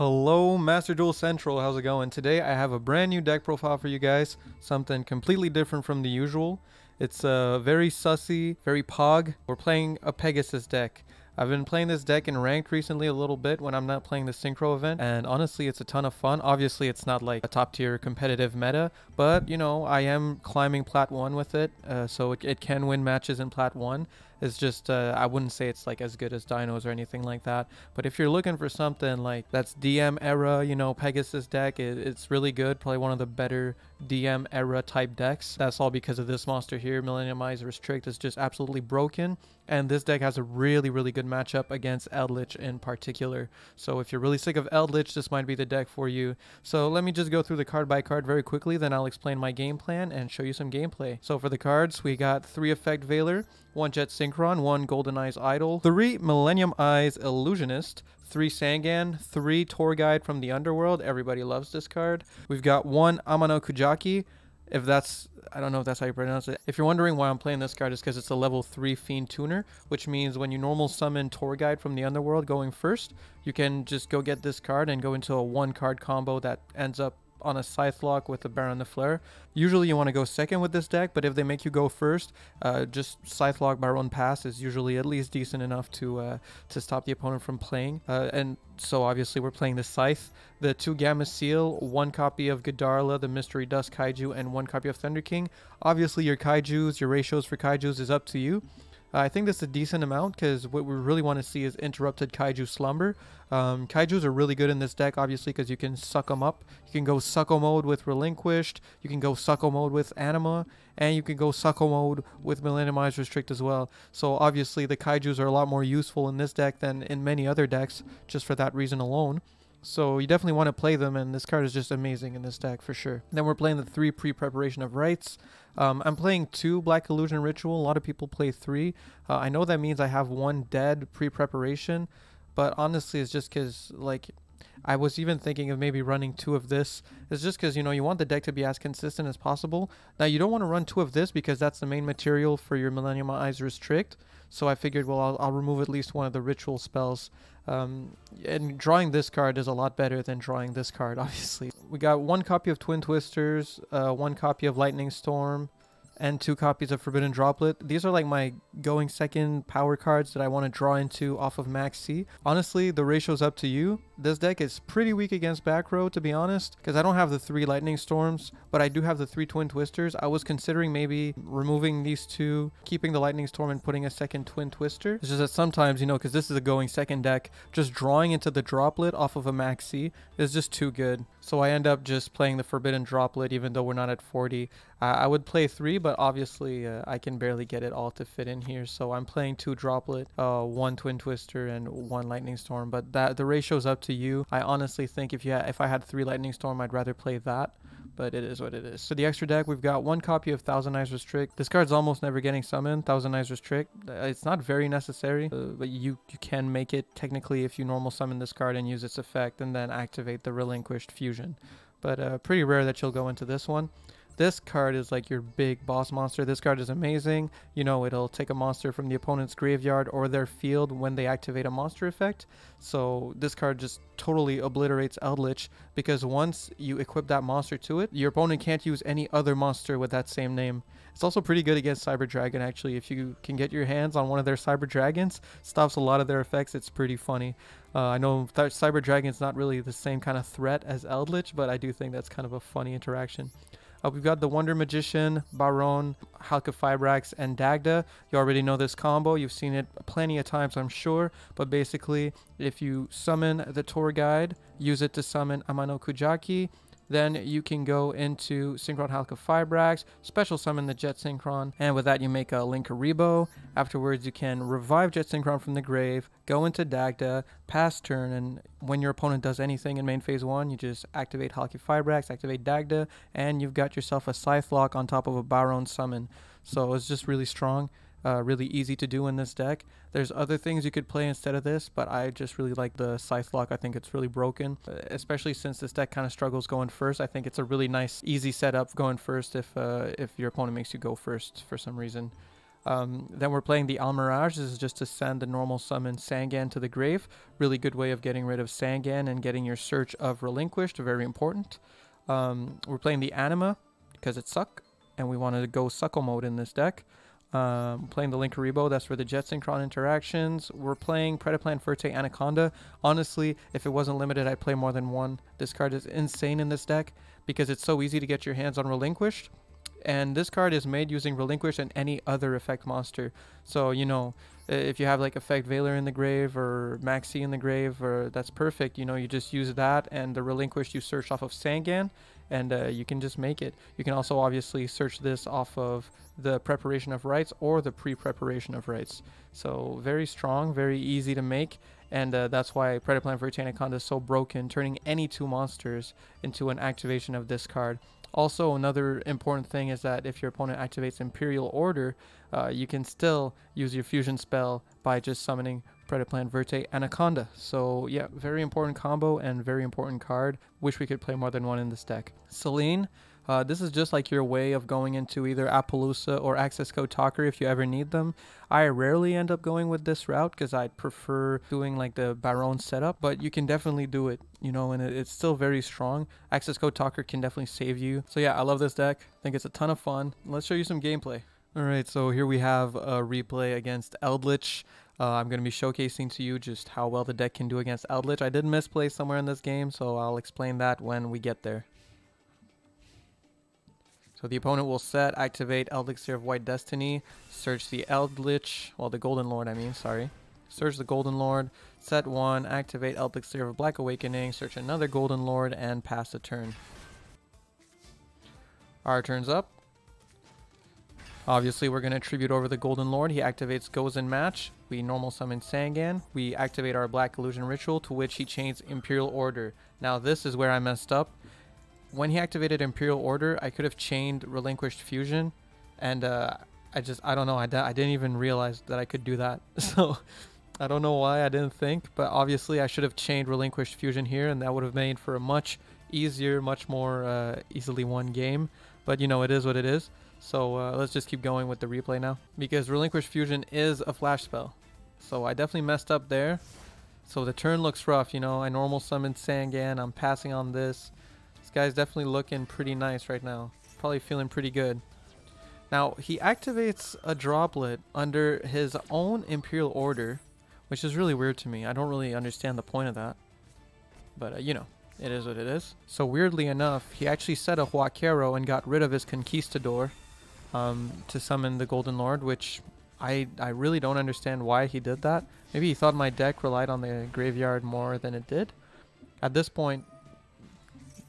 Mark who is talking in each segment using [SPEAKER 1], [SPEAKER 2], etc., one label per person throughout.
[SPEAKER 1] Hello, Master Duel Central. How's it going? Today I have a brand new deck profile for you guys. Something completely different from the usual. It's uh, very sussy, very pog. We're playing a Pegasus deck. I've been playing this deck in ranked recently a little bit when I'm not playing the synchro event and honestly it's a ton of fun. Obviously it's not like a top tier competitive meta but you know I am climbing plat 1 with it uh, so it, it, can win matches in plat 1. It's just uh, I wouldn't say it's like as good as Dinos or anything like that but if you're looking for something like that's DM era you know Pegasus deck it, it's really good probably one of the better DM era type decks. That's all because of this monster here Millennium Eyes Restrict is just absolutely broken and this deck has a really really good matchup against Eldlich in particular. So if you're really sick of Eldlich, this might be the deck for you. So let me just go through the card by card very quickly, then I'll explain my game plan and show you some gameplay. So for the cards, we got 3 Effect Veiler, 1 Jet Synchron, 1 Golden Eyes Idol, 3 Millennium Eyes Illusionist, 3 Sangan, 3 Tour Guide from the Underworld, everybody loves this card. We've got 1 Amano Kujaki, if that's I don't know if that's how you pronounce it. If you're wondering why I'm playing this card, it's because it's a level 3 Fiend Tuner, which means when you normal summon Tour Guide from the Underworld going first, you can just go get this card and go into a one card combo that ends up on a Scythe Lock with a Baronne de Fleur. Usually you want to go second with this deck, but if they make you go first, uh, just Scythe Lock Baronne Pass is usually at least decent enough to uh, to stop the opponent from playing. Uh, and so obviously we're playing the Scythe, the two Gameciel, one copy of Gadarla, the Mystery Dust Kaiju, and one copy of Thunder King. Obviously your Kaijus, your ratios for Kaijus is up to you. I think that's a decent amount because what we really want to see is interrupted Kaiju Slumber. Um, Kaijus are really good in this deck, obviously, because you can suck them up. You can go Sucko mode with Relinquished, you can go Sucko mode with Anima, and you can go Sucko mode with Millennium Eyes Restrict as well. So obviously the Kaijus are a lot more useful in this deck than in many other decks, just for that reason alone. So you definitely want to play them, and this card is just amazing in this deck for sure. Then we're playing the three pre-preparation of rites. Um, I'm playing two Black Illusion Ritual. A lot of people play three. Uh, I know that means I have one dead pre-preparation, but honestly, it's just because like I was even thinking of maybe running two of this. It's just because, you know, you want the deck to be as consistent as possible. Now, you don't want to run two of this because that's the main material for your Millennium Eyes Restrict. So I figured, well, I'll, I'll remove at least one of the ritual spells. Um, and drawing this card is a lot better than drawing this card, obviously. We got one copy of Twin Twisters, uh, one copy of Lightning Storm, and two copies of Forbidden Droplet. These are like my going second power cards that I want to draw into off of Maxx C. Honestly, the ratio's up to you. This deck is pretty weak against back row, to be honest, because I don't have the three Lightning Storms, but I do have the three Twin Twisters. I was considering maybe removing these two, keeping the Lightning Storm and putting a second Twin Twister. It's just that sometimes, you know, because this is a going second deck, just drawing into the Droplet off of a Maxx C is just too good. So I end up just playing the Forbidden Droplet even though we're not at 40. Uh, I would play three, but obviously uh, I can barely get it all to fit in here. So I'm playing two Droplet, uh, one Twin Twister, and one Lightning Storm. But that the ratio's up to you. I honestly think if you if I had three Lightning Storm, I'd rather play that but it is what it is. So the extra deck, we've got one copy of Thousand Eyes Restrict. This card's almost never getting summoned, Thousand Eyes Restrict. Uh, it's not very necessary, uh, but you, you can make it technically if you normal summon this card and use its effect and then activate the Relinquished Fusion. But uh, pretty rare that you'll go into this one. This card is like your big boss monster. This card is amazing. You know, it'll take a monster from the opponent's graveyard or their field when they activate a monster effect. So this card just totally obliterates Eldlich because once you equip that monster to it, your opponent can't use any other monster with that same name. It's also pretty good against Cyber Dragon actually. If you can get your hands on one of their Cyber Dragons, stops a lot of their effects. It's pretty funny. Uh, I know Cyber Dragon's not really the same kind of threat as Eldlich, but I do think that's kind of a funny interaction. Uh, we've got the Wonder Magician, Baronne, Halqifibrax, and Dagda. You already know this combo. You've seen it plenty of times, I'm sure. But basically, if you summon the tour guide, use it to summon Amano Kujaki, then you can go into Synchron Halqifibrax, special summon the Jet Synchron, and with that you make a Linkuriboh. Afterwards you can revive Jet Synchron from the grave, go into Dagda, pass turn, and when your opponent does anything in main phase 1, you just activate Halqifibrax, activate Dagda, and you've got yourself a Scythe Lock on top of a Baronne summon. So it's just really strong uh, really easy to do in this deck. There's other things you could play instead of this, but I just really like the Scythe Lock. I think it's really broken, uh, especially since this deck kind of struggles going first. I think it's a really nice, easy setup going first if uh, if your opponent makes you go first for some reason. Um, then we're playing the Almiraj. This is just to send the normal summon Sangan to the grave. Really good way of getting rid of Sangan and getting your search of Relinquished. Very important. Um, we're playing the Anima because it suck, and we wanted to go Suckle mode in this deck. Um, playing the Linkuriboh, that's for the Jet Synchron interactions. We're playing Predaplant Verte Anaconda. Honestly, if it wasn't limited, I'd play more than one. This card is insane in this deck because it's so easy to get your hands on Relinquished. And this card is made using Relinquish and any other effect monster. So, you know, if you have like Effect Veiler in the grave or Maxx C in the grave, or that's perfect. You know, you just use that and the Relinquish you search off of Sangan and uh, you can just make it. You can also obviously search this off of the preparation of rites or the pre-preparation of rites. So very strong, very easy to make, and uh, that's why Predaplant Verte Anaconda is so broken, turning any two monsters into an activation of this card. Also, another important thing is that if your opponent activates Imperial Order, uh, you can still use your fusion spell by just summoning Predaplant Verte Anaconda. So yeah, very important combo and very important card. Wish we could play more than one in this deck. Selene, uh, this is just like your way of going into either Apollousa or Access Code Talker if you ever need them. I rarely end up going with this route because I prefer doing like the Baronne setup, but you can definitely do it, you know, and it, it's still very strong. Access Code Talker can definitely save you. So yeah, I love this deck. I think it's a ton of fun. Let's show you some gameplay. Alright, so here we have a replay against Eldlich. Uh, I'm going to be showcasing to you just how well the deck can do against Eldlich. I did misplay somewhere in this game, so I'll explain that when we get there. So the opponent will set, activate Eldlixir of White Destiny, search the Eldlich, well the Golden Lord I mean, sorry. Search the Golden Lord, set one, activate Eldlixir of Black Awakening, search another Golden Lord, and pass the turn. Our turn's up. Obviously, we're going to tribute over the Golden Lord. He activates Goes in Match. We normal summon Sangan. We activate our Black Illusion Ritual, to which he chains Imperial Order. Now, this is where I messed up when he activated Imperial Order, I could have chained Relinquished Fusion, and uh, I just, I don't know, I, I didn't even realize that I could do that. so I don't know why I didn't think, but obviously I should have chained Relinquished Fusion here, and that would have made for a much easier, much more uh, easily won game. But you know, it is what it is. So uh, let's just keep going with the replay now. Because Relinquished Fusion is a flash spell. So I definitely messed up there. So the turn looks rough, you know. I normal summoned Sangan. I'm passing on this. This guy's definitely looking pretty nice right now. Probably feeling pretty good. Now, he activates a droplet under his own Imperial Order, which is really weird to me. I don't really understand the point of that. But, uh, you know, it is what it is. So weirdly enough, he actually set a Huaquero and got rid of his Conquistador um, to summon the Golden Lord, which I, I really don't understand why he did that. Maybe he thought my deck relied on the graveyard more than it did. At this point,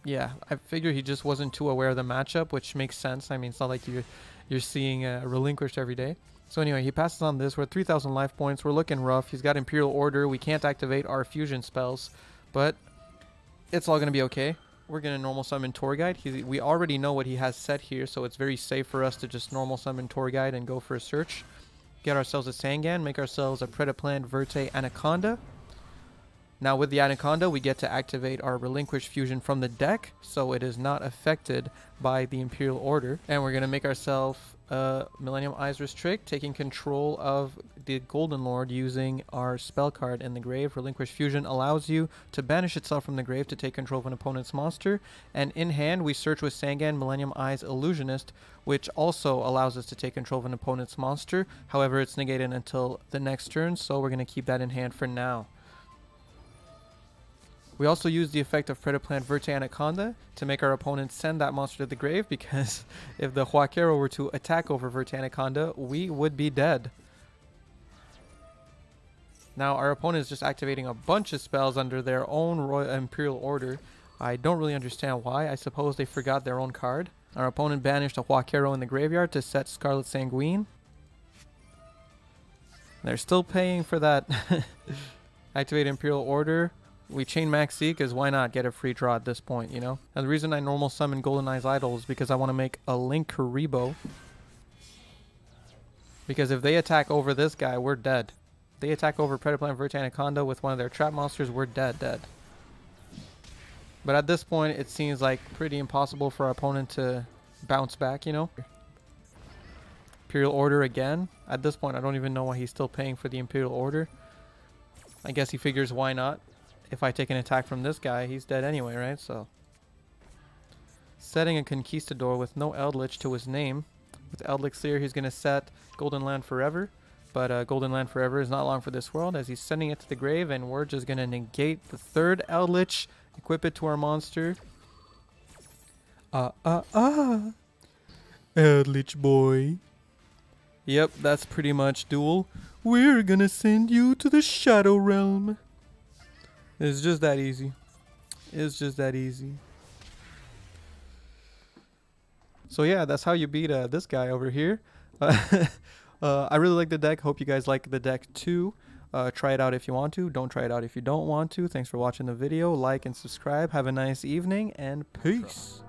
[SPEAKER 1] yeah, I figure he just wasn't too aware of the matchup, which makes sense. I mean, it's not like you're you're seeing uh, relinquished every day. So anyway, he passes on this. We're at 3,000 life points. We're looking rough. He's got Imperial Order. We can't activate our fusion spells, but it's all going to be okay. We're going to normal summon Tour Guide. He, we already know what he has set here, so it's very safe for us to just normal summon Tour Guide and go for a search. Get ourselves a Sangan, make ourselves a Predaplant Verte Anaconda. Now with the Anaconda, we get to activate our Relinquish Fusion from the deck, so it is not affected by the Imperial Order. And we're going to make ourselves a Millennium Eyes Restrict, taking control of the Golden Lord using our spell card in the grave. Relinquish Fusion allows you to banish itself from the grave to take control of an opponent's monster. And in hand, we search with Sangan Millennium Eyes Illusionist, which also allows us to take control of an opponent's monster. However, it's negated until the next turn, so we're going to keep that in hand for now. We also use the effect of Predaplant Verte Anaconda to make our opponent send that monster to the grave because if the Huaquero were to attack over Verte Anaconda, we would be dead. Now our opponent is just activating a bunch of spells under their own Royal Imperial Order. I don't really understand why. I suppose they forgot their own card. Our opponent banished a Huaquero in the graveyard to set Scarlet Sanguine. They're still paying for that. Activate Imperial Order we chain max Maxx C because why not get a free draw at this point, you know? And the reason I normal summon Golden Eyes Idol is because I want to make a Linkuriboh. Because if they attack over this guy, we're dead. If they attack over Predaplant Verte Anaconda with one of their trap monsters, we're dead, dead. But at this point, it seems like pretty impossible for our opponent to bounce back, you know? Imperial Order again. At this point, I don't even know why he's still paying for the Imperial Order. I guess he figures why not. If I take an attack from this guy, he's dead anyway, right? So, setting a Conquistador with no Eldlich to his name. With Eldlixir, he's going to set Golden Land Forever. But uh, Golden Land Forever is not long for this world as he's sending it to the grave and we're just going to negate the third Eldlich, equip it to our monster. Uh, uh, ah. Eldlich boy. Yep, that's pretty much duel. We're gonna send you to the Shadow Realm. It's just that easy. It's just that easy. So yeah, that's how you beat uh, this guy over here. Uh, uh, I really like the deck. Hope you guys like the deck too. Uh, try it out if you want to. Don't try it out if you don't want to. Thanks for watching the video. Like and subscribe. Have a nice evening and peace.